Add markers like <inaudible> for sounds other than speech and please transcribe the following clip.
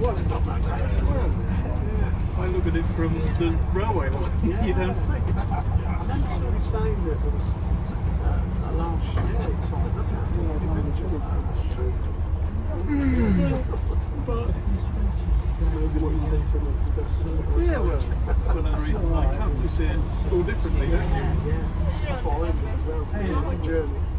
wasn't that bad. Yeah. I look at it from the railway line. Yeah. <laughs> You don't see it. I don't see the same. that was uh, a large shell ties up. But what you see the Yeah, well, I come, see it all differently, don't you? Yeah, yeah. That's what I am as well.